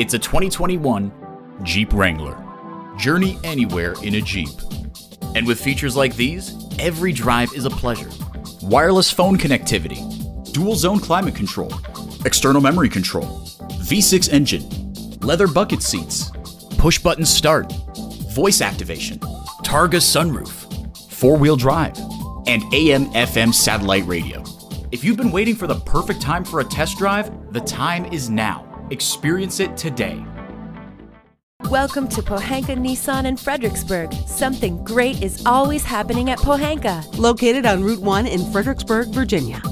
It's a 2021 Jeep Wrangler. Journey anywhere in a Jeep. And with features like these, every drive is a pleasure. Wireless phone connectivity, dual zone climate control, external memory control, V6 engine, leather bucket seats, push button start, voice activation, Targa sunroof, four wheel drive, and AM FM satellite radio. If you've been waiting for the perfect time for a test drive, the time is now. Experience it today. Welcome to Pohanka Nissan in Fredericksburg. Something great is always happening at Pohanka. Located on Route 1 in Fredericksburg, Virginia.